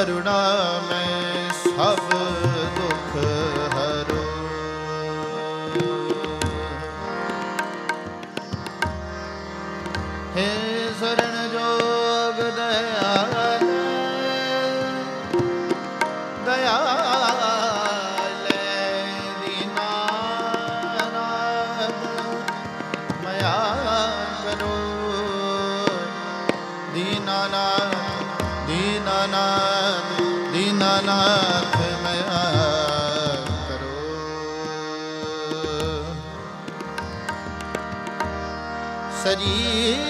ਕਰੁਣਾ ਮੈਂ ਸਭ ਦੁੱਖ ਹਰੋ। ਹੇ ਸਰਣ ਜੋਗ ਦਇਆਲ ਦਇਆਲ ਦੀਨਾਨਾਦ ਮਯਾ ਕਰੋ। ਦੀਨਾਨਾ ਦੀਨਾਨਾ करी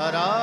रा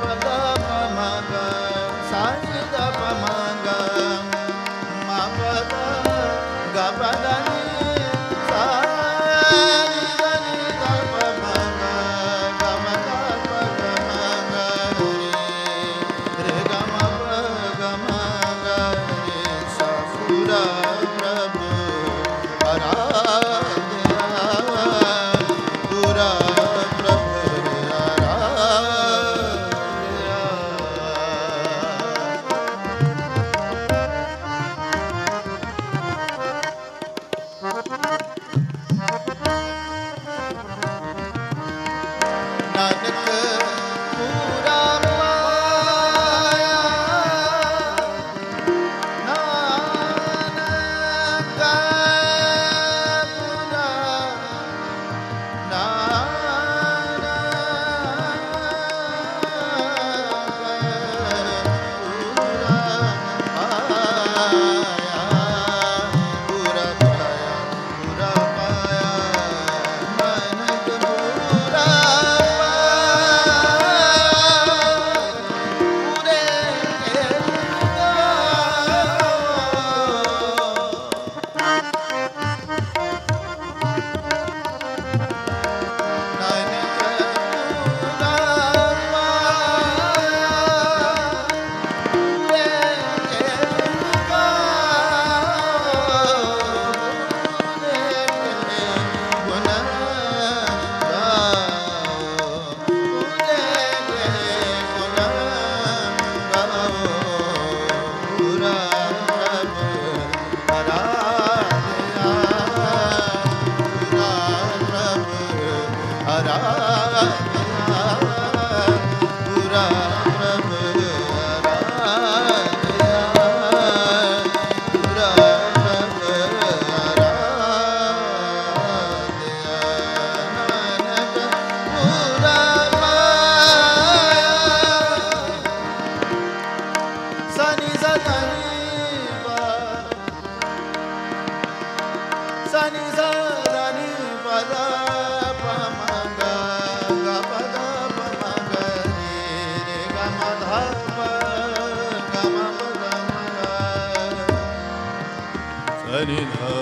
प ग प म ग सा रे ग प म senin her. Uh,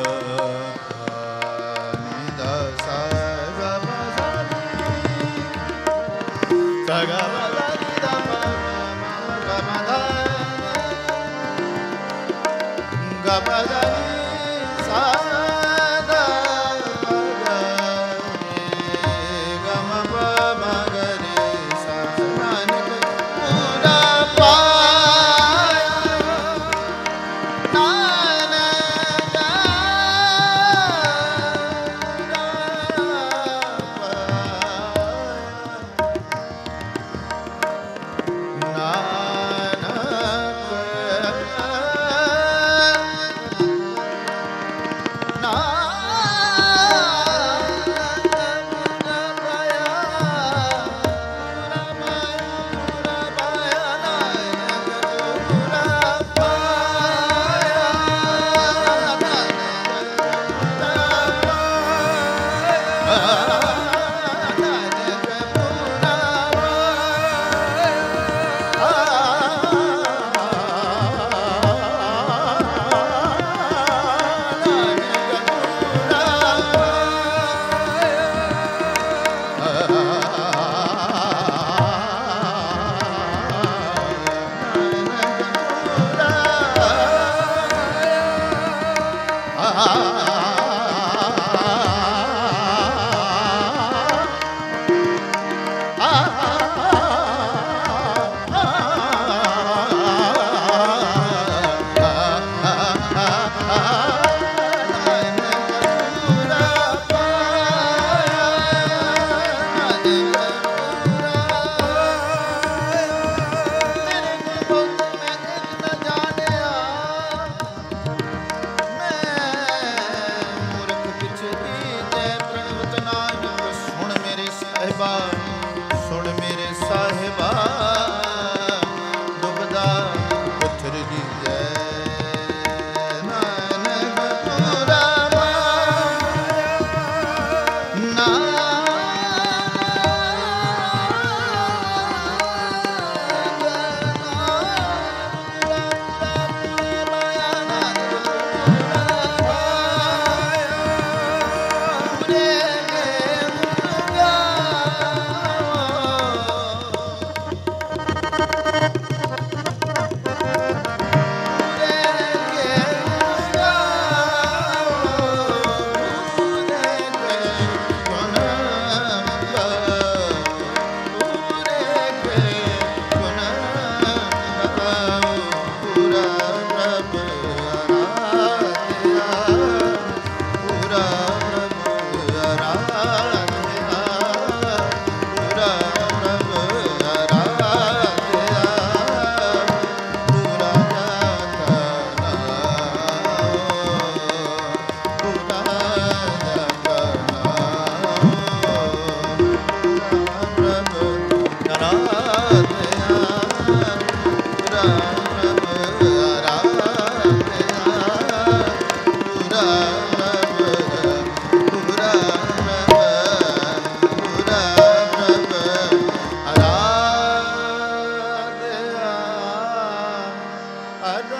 ar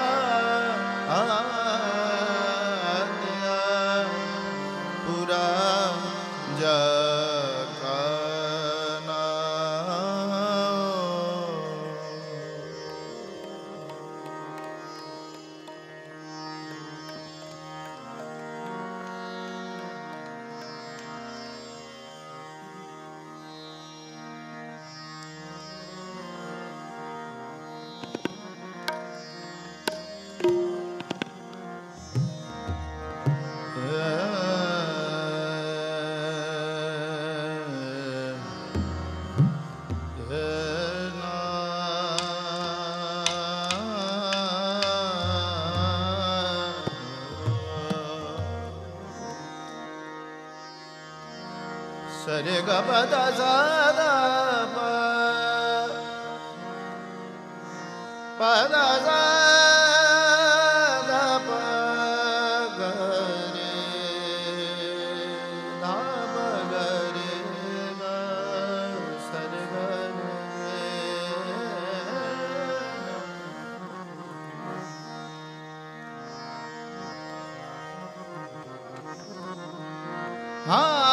re ga pa da sa ha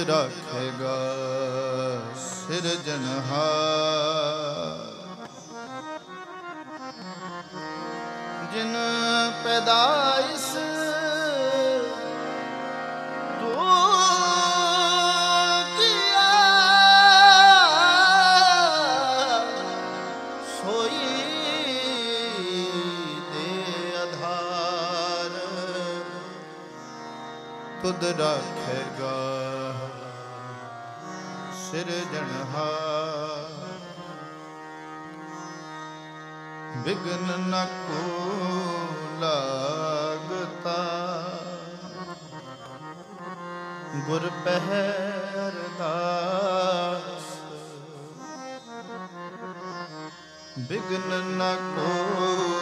ਰੱਖੇਗਾ ਸਿਰਜਣਹਾਰ ਜਿਨ ਪੈਦਾਇਸ ਕੁਦਰਤ ਵਿਗਨ ਨ ਕੋ ਲਗਤਾ। ਗੁਰ ਪਹਿ ਅਰਦਾਸ ਬਿਗਨ ਨ ਕੋ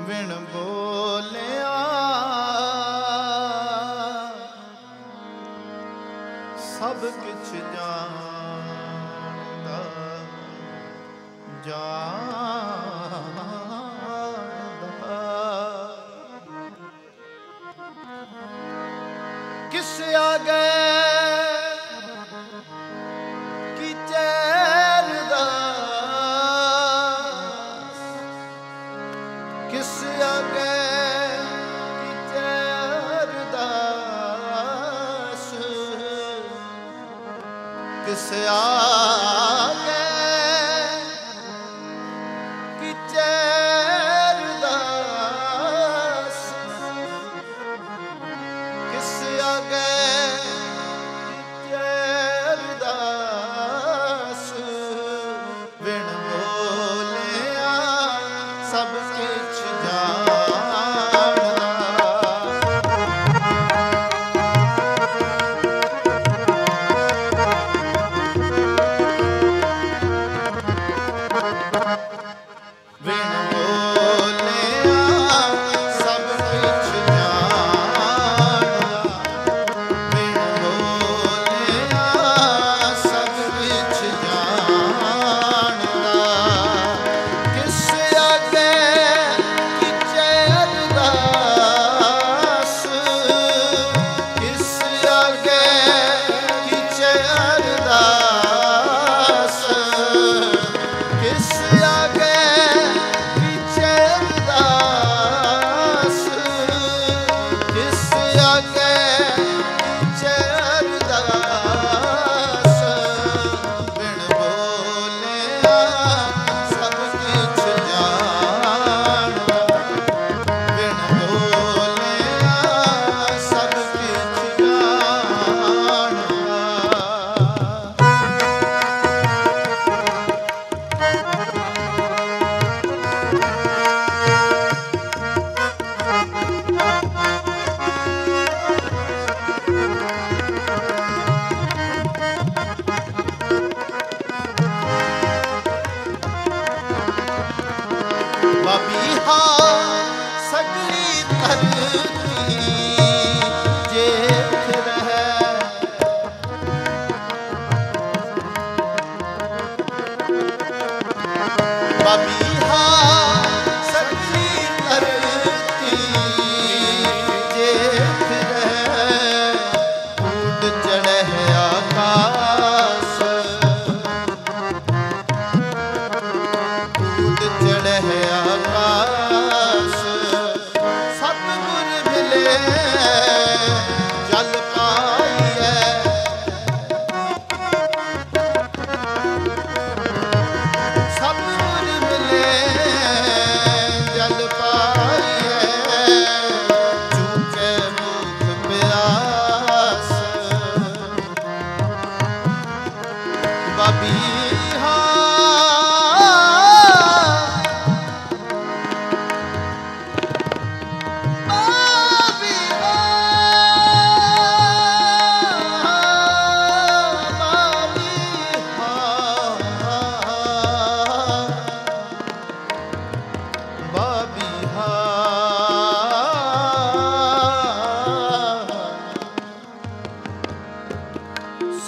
ਵਿਣ ਬੋਲਿਆ। ਸਭ ਕਿਛ Oh.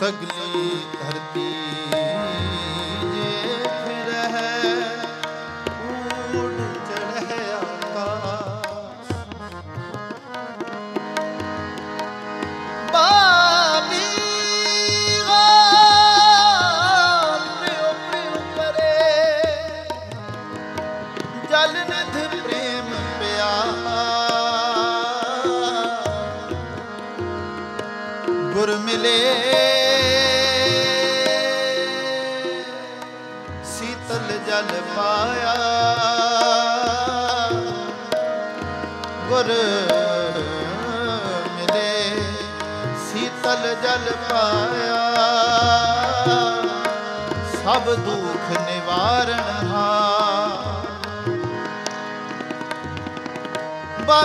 सगले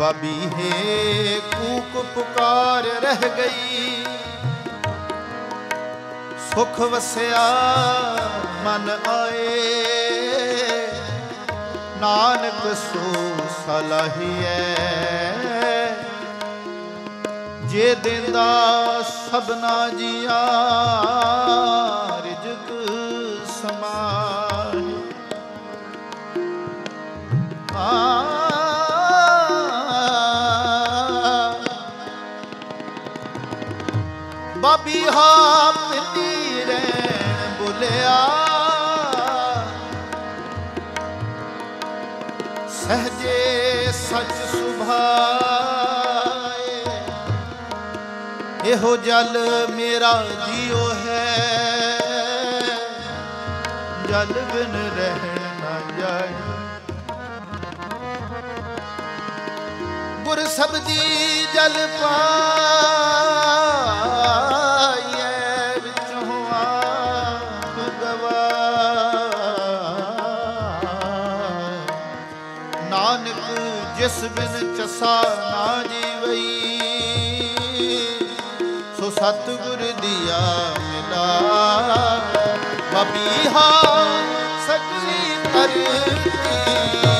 ਬਬੀਹੇ ਕੂਕ ਪੁਕਾਰ ਰਹਿ ਗਈ। ਸੁਖ ਵਸਿਆ ਮਨ ਆਏ। ਨਾਨਕ ਸੋ ਸਲਹੀਐ। ਜੇ ਦਿੰਦਾ ਸਭਨਾ ਜੀਆ ਬਿਹਾਪ ਨੀਰੈਣ ਬੁਲਿਆ। ਸਹਜੇ ਸੱਚ ਸੁਭਾਏ। ਇਹੋ ਜਲ ਮੇਰਾ ਜੀਉ ਹੈ। ਜਲ ਬਿਨ ਰਹਿ ਨਾ ਜਾਏ। ਗੁਰ ਸਬਜੀ ਜਲ ਪਾ ਬਿਨ ਚਸਾ ਨਾ ਜੀਵਈ। ਸੋ ਸਤਗੁਰ ਦੀਆ ਮਿਲਾ। ਬਬੀਹਾ ਸਗਲੀ ਤਰਤੀ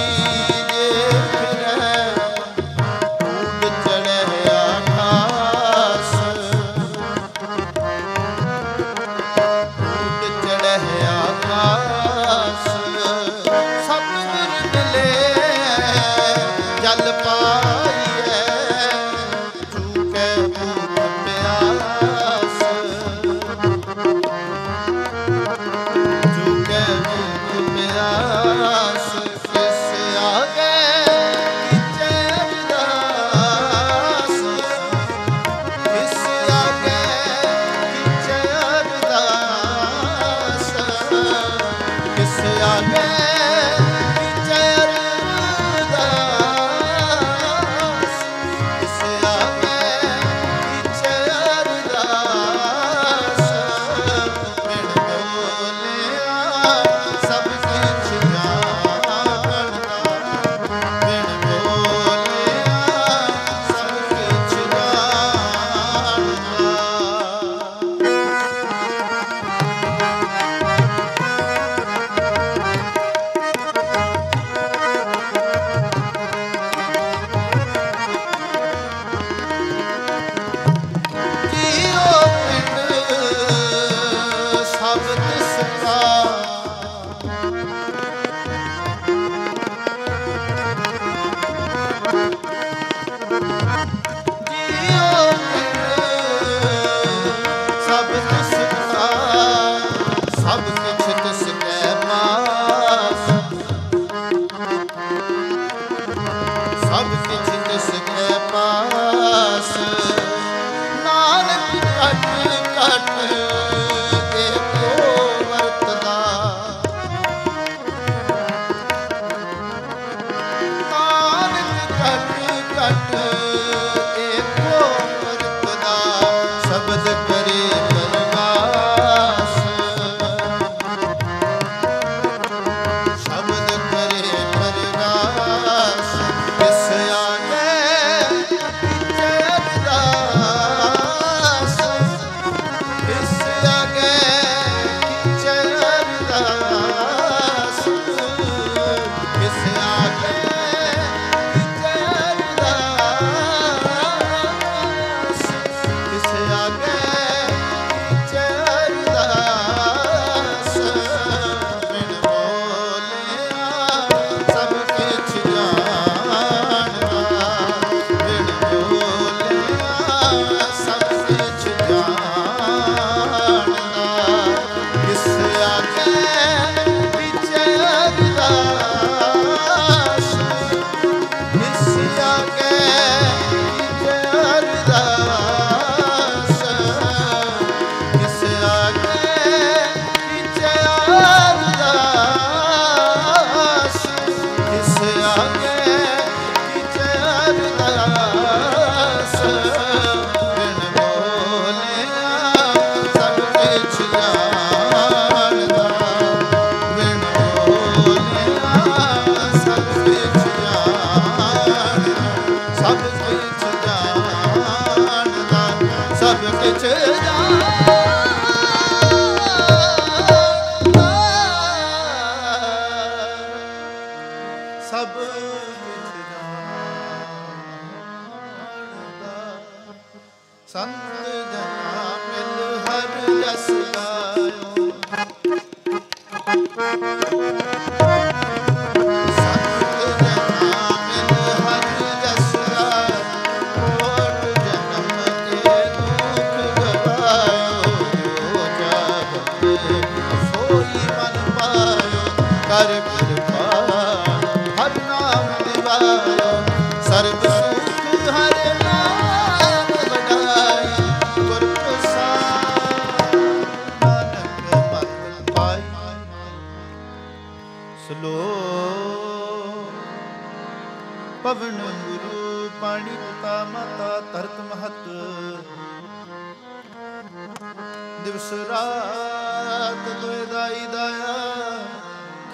ਦਿਵਸ ਰਾਤ ਤੋਏ ਦਾਈ ਦਾਇਆ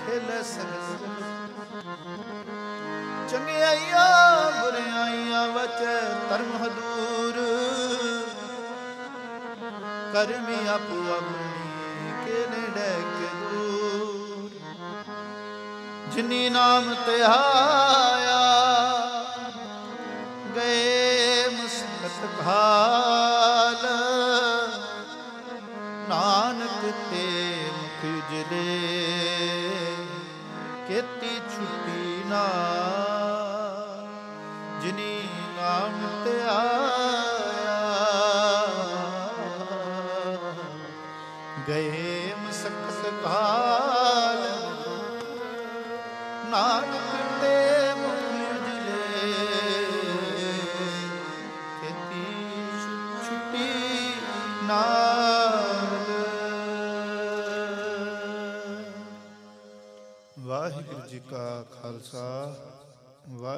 ਖੇਲੇ ਸਗਸ ਚੰਗਿਆਈਆਂ, ਬੁਰਿਆਈਆਂ ਵਚ ਧਰਮ ਹਦੂਰ। ਕਰਮੀ ਆਪੂ ਆਪਣੀ ਕਿਨੇ ਡੈਕ ਦੂਰ। ਜਿਨੀ ਨਾਮ ਤੇ ਆਇਆ ਗਏ ਮੁਸਲਤ ਭਾ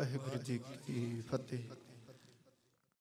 ਵਾਹਿਗੁਰੂ ਜੀ ਕੀ ਫਤਿਹ।